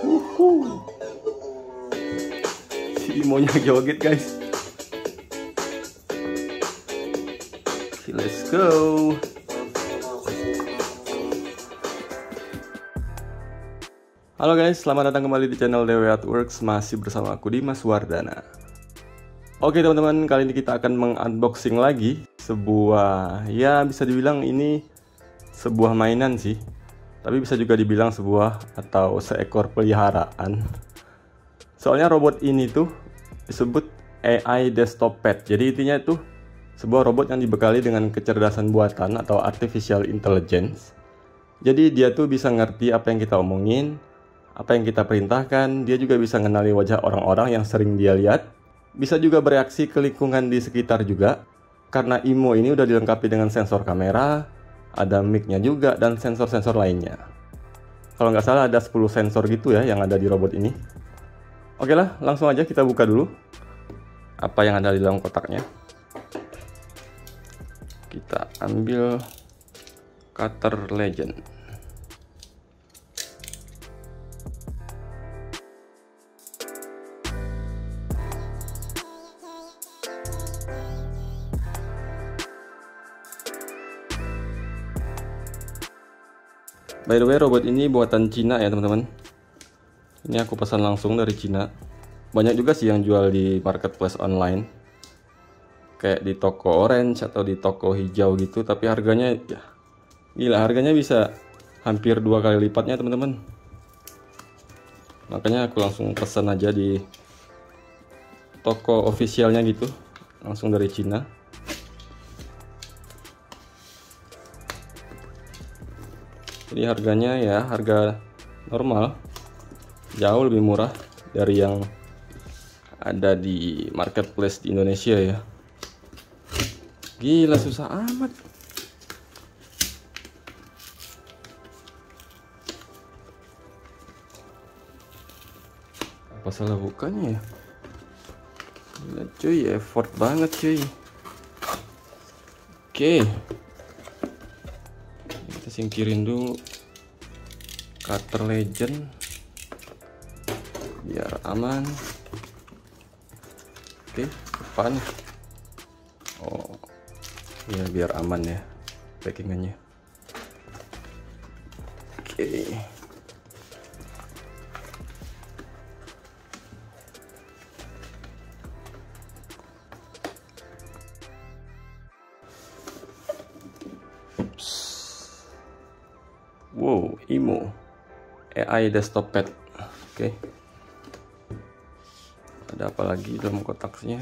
Uhuh. Si joget guys. Okay, let's go. Halo guys, selamat datang kembali di channel Dewi at Works Masih bersama aku Dimas Wardana Oke teman-teman, kali ini kita akan mengunboxing lagi Sebuah, ya bisa dibilang ini sebuah mainan sih Tapi bisa juga dibilang sebuah atau seekor peliharaan. Soalnya robot ini tuh disebut AI Desktop Pet. Jadi intinya itu sebuah robot yang dibekali dengan kecerdasan buatan atau Artificial Intelligence. Jadi dia tuh bisa ngerti apa yang kita omongin, apa yang kita perintahkan, dia juga bisa mengenali wajah orang-orang yang sering dia lihat, bisa juga bereaksi ke lingkungan di sekitar juga, karena IMO ini udah dilengkapi dengan sensor kamera, ada mic-nya juga, dan sensor-sensor lainnya. Kalau nggak salah ada 10 sensor gitu ya yang ada di robot ini. Oke lah, langsung aja kita buka dulu apa yang ada di dalam kotaknya. Kita ambil cutter legend. By the way, robot ini buatan Cina ya teman-teman. Ini aku pesan langsung dari Cina. Banyak juga sih yang jual di marketplace online. Kayak di toko orange atau di toko hijau gitu. Tapi harganya ya gila, harganya bisa hampir dua kali lipatnya teman-teman. Makanya aku langsung pesan aja di toko officialnya gitu. Langsung dari Cina. Jadi harganya ya harga normal. Jauh lebih murah dari yang ada di marketplace di Indonesia ya. Gila susah amat. Apa salah bukannya ya? Gila cuy effort banget cuy. Oke. Okay singkirin dulu cutter legend. Biar aman. Oke depan. Oh ya biar aman ya packingannya. Oke. Wow, Imo AI desktop pad. Oke. Okay. Ada apa lagi dalam kotaknya?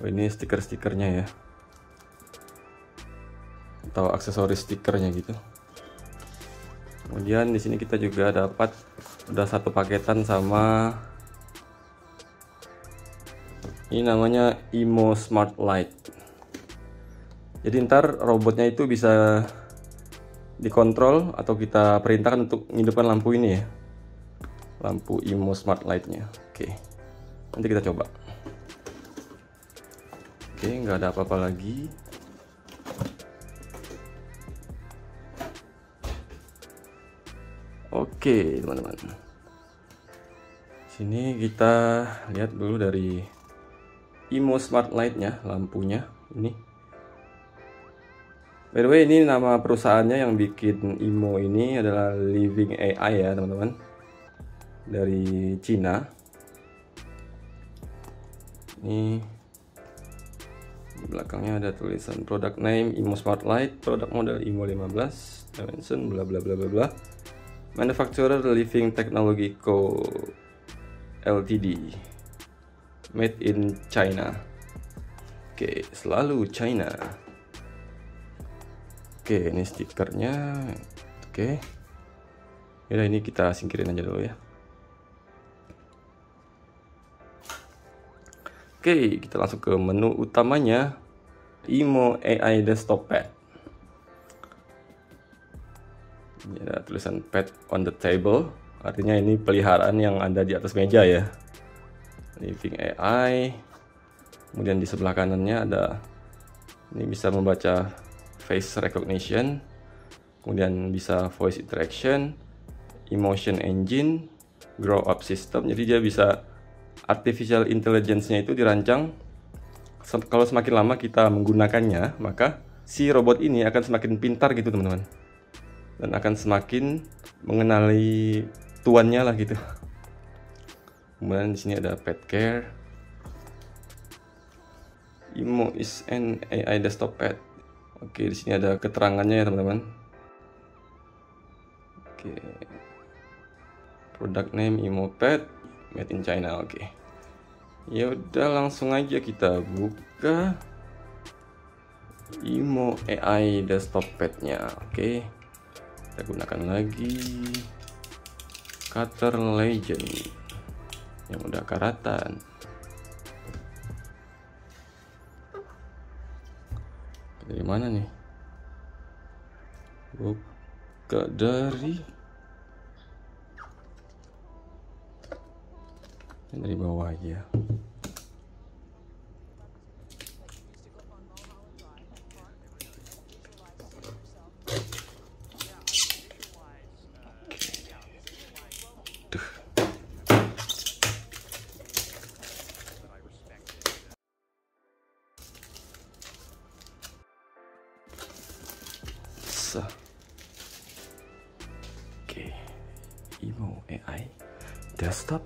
Oh, ini stiker-stikernya ya. Atau aksesoris stikernya gitu. Kemudian di sini kita juga dapat udah satu paketan sama ini namanya Imo Smart Light. Jadi ntar robotnya itu bisa dikontrol atau kita perintahkan untuk menghidupkan lampu ini ya. Lampu IMO smart lightnya. Oke. Nanti kita coba. Oke nggak ada apa-apa lagi. Oke teman-teman. Sini kita lihat dulu dari IMO smart lightnya lampunya. Ini By the way ini nama perusahaannya yang bikin IMO ini adalah Living AI ya teman-teman dari Cina. Ini di belakangnya ada tulisan product name IMO Smart Light, product model IMO 15, dimension bla bla bla bla bla. Manufacturer Living Technology Co Ltd. Made in China. Oke, selalu China. Oke, ini stikernya. Oke. Ya ini kita singkirin aja dulu ya. Oke, kita langsung ke menu utamanya. Imo AI Desktop Pad. Ini ada tulisan pad on the table. Artinya ini peliharaan yang ada di atas meja ya. Living AI. Kemudian di sebelah kanannya ada ini bisa membaca face recognition kemudian bisa voice interaction emotion engine grow up system. Jadi dia bisa artificial intelligence-nya itu dirancang. Kalau semakin lama kita menggunakannya maka si robot ini akan semakin pintar gitu teman-teman. Dan akan semakin mengenali tuannya lah gitu. Kemudian di sini ada pet care. Imo is an AI desktop pet oke di sini ada keterangannya ya teman-teman. Oke. Product name Imo pet made in China oke. Ya udah langsung aja kita buka Imo AI desktop padnya oke. Kita gunakan lagi Cutter Legend. Yang udah karatan dari mana nih? Buka dari dari bawah aja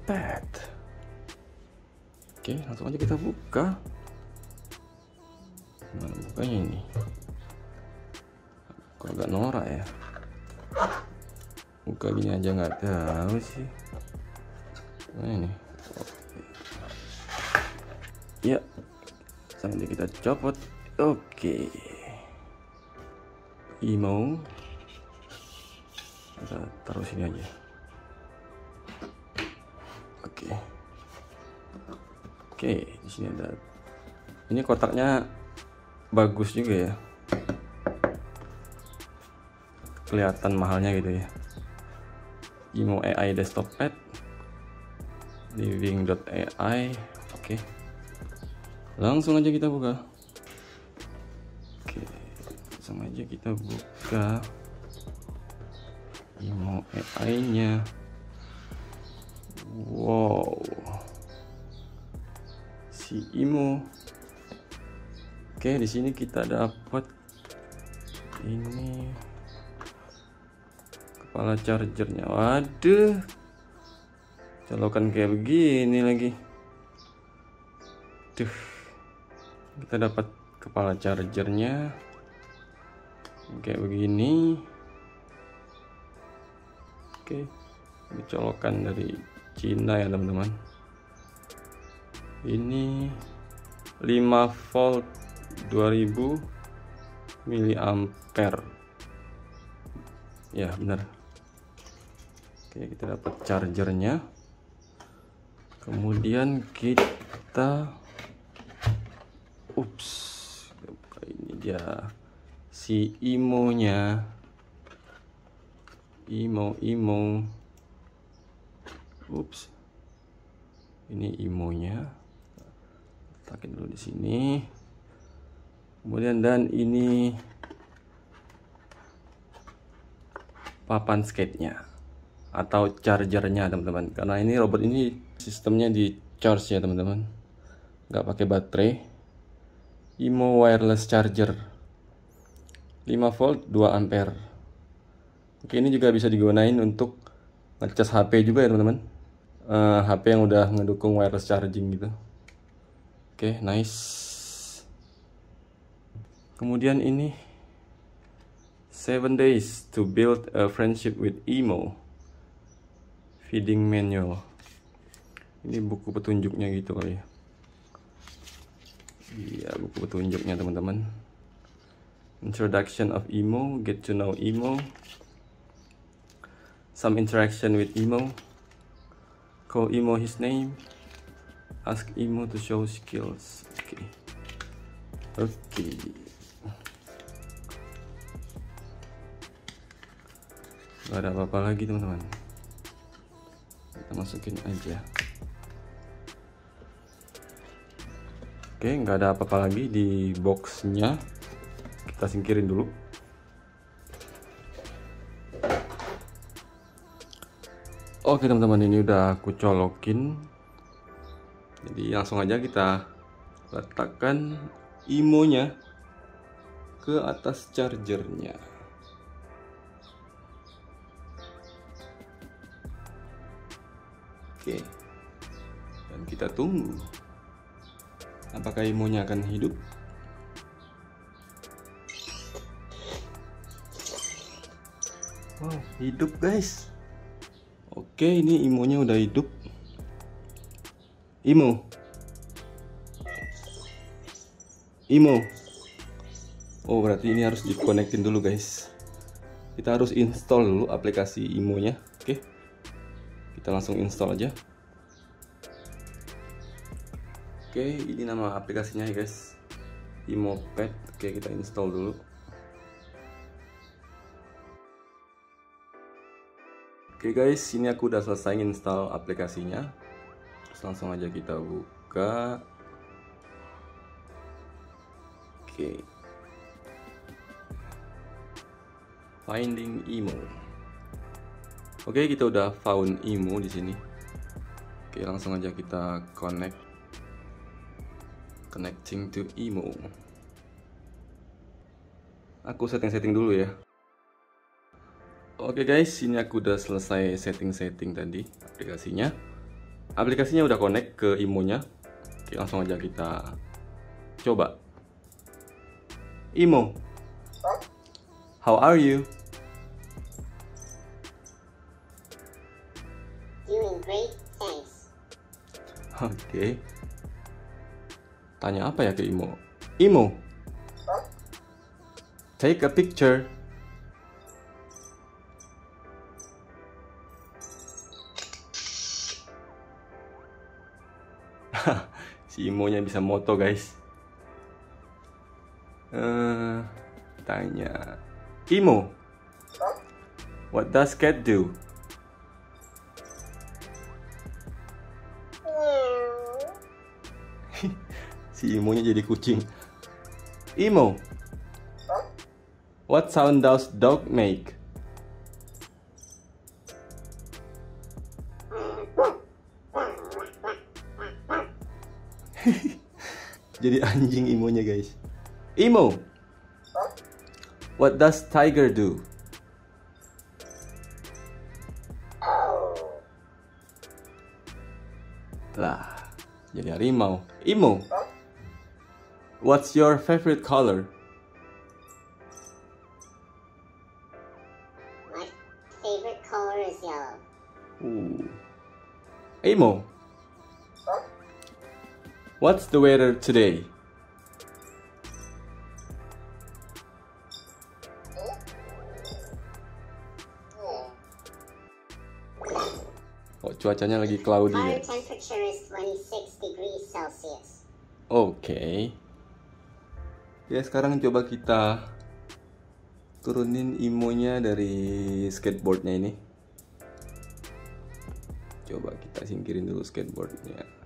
pad oke langsung aja kita buka. Mana bukanya ini? Kok agak norak ya? Buka gini aja nggak tahu sih. Mana ini? Ya sampai kita copot. Oke. Imo kita taruh sini aja oke oke di sini ada. Ini kotaknya bagus juga ya. Kelihatan mahalnya gitu ya. Imo AI desktop pad. Living.ai oke. Langsung aja kita buka. Langsung aja kita buka. Imo AI nya wow. Si Imo. Oke di sini kita dapat ini kepala chargernya. Waduh. Colokan kayak begini lagi. Tuh kita dapat kepala chargernya. Kayak begini. Oke ini colokan dari Cina ya teman-teman. Ini 5 volt 2000 miliampere. Ya benar. Oke kita dapat chargernya. Kemudian kita ups ini dia si imonya. Imo imo ups. Ini imonya. Takin dulu di sini. Kemudian dan ini papan skate-nya atau chargernya teman-teman. Karena ini robot ini sistemnya di charge ya teman-teman. Nggak pakai baterai. Imo wireless charger. 5 volt 2 ampere. Oke ini juga bisa digunain untuk ngecas HP juga ya teman-teman uh, eh, HP yang udah ngedukung wireless charging gitu. Oke nice. Kemudian ini 7 days to build a friendship with Emo. Feeding manual. Ini buku petunjuknya gitu kali ya. Iya buku petunjuknya teman-teman. Introduction of emo get to know emo. Some interaction with emo call emo his name ask emo to show skills. Oke okay. oke okay. Gak ada apa-apa lagi teman-teman. Kita masukin aja. Oke nggak ada apa-apa lagi di boxnya. Kita singkirin dulu Oke teman-teman ini udah aku colokin. Jadi langsung aja kita letakkan imonya ke atas chargernya. Oke Dan kita tunggu Apakah imonya akan hidup. Wow, hidup guys Oke, ini imonya udah hidup. Imo. Imo. Oh, berarti ini harus dikonektin dulu, guys. Kita harus install dulu aplikasi Imonya. Oke. Kita langsung install aja. Oke, ini nama aplikasinya ya, guys. Imopad. Oke, kita install dulu. Oke okay guys, ini aku udah selesai install aplikasinya. Terus langsung aja kita buka. Oke. Okay. Finding Imo. Oke, okay, kita udah found Imo di sini. Oke, langsung aja kita connect. Connecting to Imo. Aku setting-setting dulu ya. Oke guys, ini aku udah selesai setting-setting tadi aplikasinya. Aplikasinya udah connect ke Imo-nya. Oke, langsung aja kita coba. Imo. How are you? Doing great, thanks. Oke. Tanya apa ya ke Imo? Imo. Take a picture. Si Imonya bisa moto guys. Uh, tanya. Imo what does cat do? Si Imonya jadi kucing. Imo what sound does dog make Jadi anjing imonya guys. Imo. What does tiger do? Lah, jadi harimau. Imo. What's your favorite color? My favorite color is yellow. Ooh. Imo. What's the weather today? Oh, cuacanya lagi cloudy. Our temperature is 26 degrees Celsius. Oke. Okay. Ya, sekarang coba kita turunin imonya dari skateboardnya ini. Coba kita singkirin dulu skateboardnya.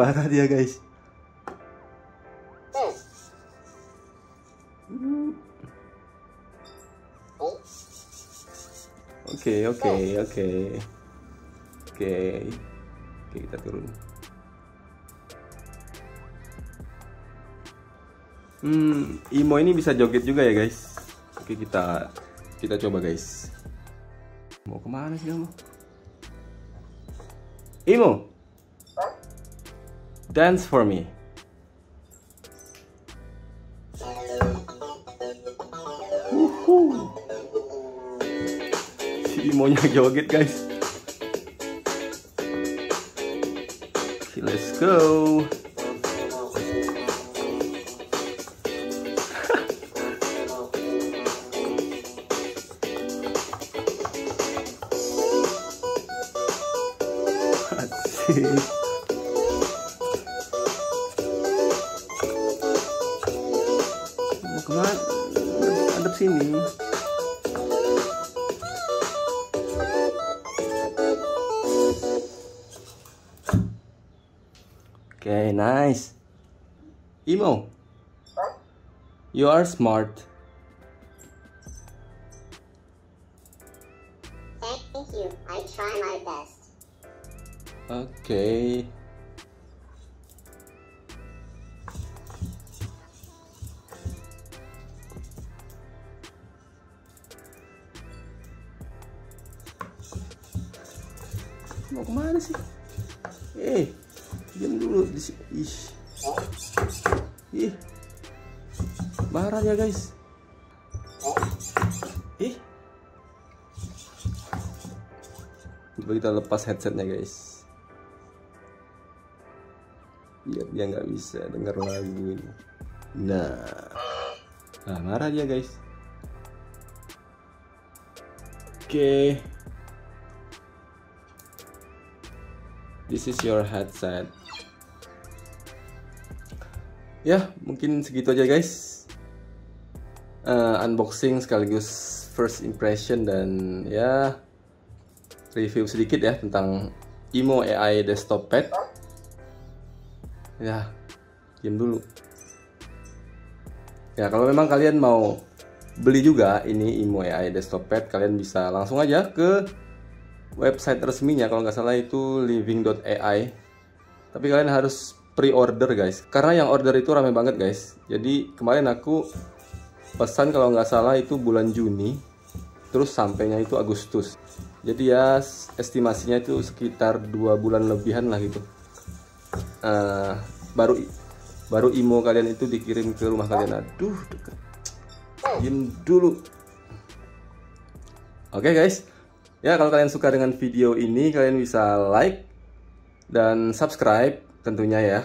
Marah dia guys. Oke, oke, oke. Oke. Oke, kita turun. Hmm, Imo ini bisa joget juga ya, guys. Oke, kita kita coba, guys. Mau ke mana sih kamu? Imo. Dance for me. Uhuh. Si Imonya joget, guys. Okay, let's go. Asik. Sini. Okay, nice. Imo, you are smart. Thank you. I try my best. Okay. Sih? Eh, diam dulu di. Ih. Ih. Marah ya guys. Ih. Coba kita lepas headsetnya guys. Biar dia nggak bisa denger lagu ini. Nah. Nah, marah dia guys. Oke. This is your headset. Ya, mungkin segitu aja guys. Eh, unboxing sekaligus first impression dan ya review sedikit ya tentang Imo AI desktop pad. Ya, diam dulu. Ya, kalau memang kalian mau beli juga ini Imo AI desktop pad, kalian bisa langsung aja ke website resminya kalau nggak salah itu living.ai. Tapi kalian harus pre-order guys, karena yang order itu rame banget guys. Jadi kemarin aku pesan kalau nggak salah itu bulan Juni, terus sampainya itu Agustus. Jadi ya estimasinya itu sekitar dua bulan lebihan lah gitu. Eh, baru baru imo kalian itu dikirim ke rumah kalian. Aduh, dekat. Dulu. Oke guys, ya kalau kalian suka dengan video ini kalian bisa like dan subscribe tentunya ya.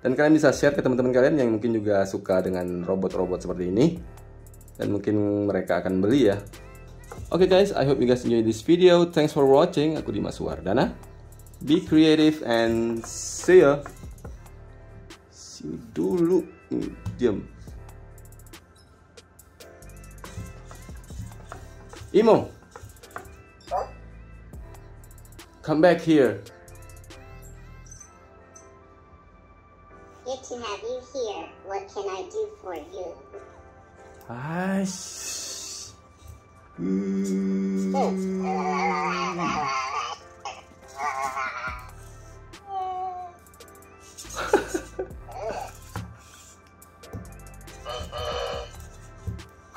Dan kalian bisa share ke teman-teman kalian yang mungkin juga suka dengan robot-robot seperti ini. Dan mungkin mereka akan beli ya. Oke guys, I hope you guys enjoy this video. Thanks for watching. Aku Dimas Wardana. Be creative and see ya. Sini dulu. Diam. Imo. Come back here. Good to have you here. What can I do for you? Hmm.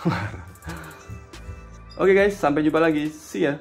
Oke guys, sampai jumpa lagi. See ya.